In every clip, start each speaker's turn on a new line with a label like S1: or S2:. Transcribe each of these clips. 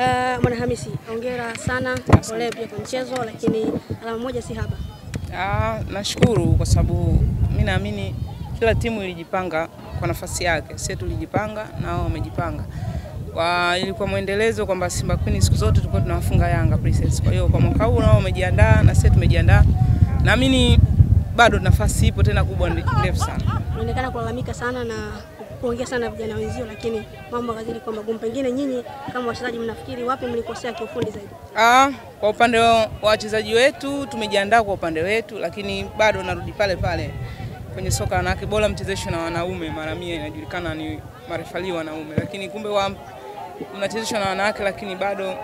S1: Eh, mwana Hamisi, hongera sana, pole pia kwa mchezo, lakini alama moja si haba.
S2: Ah, nashukuru kwa sababu mi naamini kila timu ilijipanga kwa nafasi yake, sie tulijipanga wao wamejipanga. Kwa ilikuwa mwendelezo kwamba Simba Queen siku zote tulikuwa tunawafunga Yanga Princess. Kwa hiyo kwa mwaka huu nao wamejiandaa na sisi tumejiandaa. Naamini bado nafasi ipo tena kubwa ndefu sana.
S1: Unaonekana kulalamika sana na kuongea sana vijana wenzio, lakini mambo yakazidi kwa magumu. Pengine nyinyi kama wachezaji mnafikiri wapi mlikosea kiufundi zaidi?
S2: Ah, kwa upande wa wachezaji wetu tumejiandaa kwa upande wetu, lakini bado narudi pale pale kwenye soka wanawake, bora mchezeshwe na wanaume. Mara mia inajulikana ni marefali wanaume, lakini kumbe wa mnachezeshwa na wanawake, lakini bado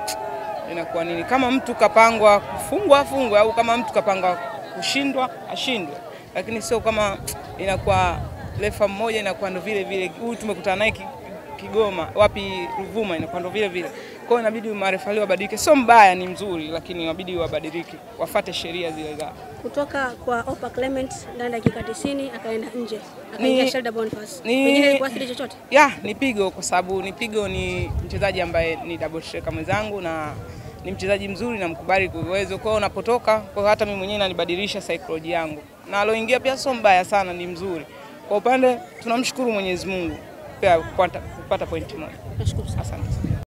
S2: inakuwa nini? Kama mtu kapangwa kufungwa afungwe, au kama mtu kapangwa kushindwa ashindwe, lakini sio kama inakuwa refa mmoja inakuwa ndo vile vile, huyu tumekutana naye Kigoma wapi Ruvuma, inakuwa ndo vile vile. Kwa hiyo inabidi marefali wabadilike, sio mbaya, ni mzuri, lakini inabidi wabadilike, wafate sheria zile za
S1: Kutoka kwa Opa Clement ndani ya dakika 90 akaenda nje, akaingia Shelda Boniface.
S2: ni-
S1: Pengine ilikuathiri chochote?
S2: ya ni pigo, kwa sababu ni pigo, ni mchezaji ambaye ni double striker mwenzangu na ni mchezaji mzuri na mkubali kwa uwezo. Kwa hiyo unapotoka, kwa hata mimi mwenyewe nalibadilisha psychology yangu, na aloingia pia sio mbaya sana, ni mzuri. Kwa upande tunamshukuru Mwenyezi Mungu pia kupata, kupata pointi moja.
S1: Nashukuru sana.
S2: Asante.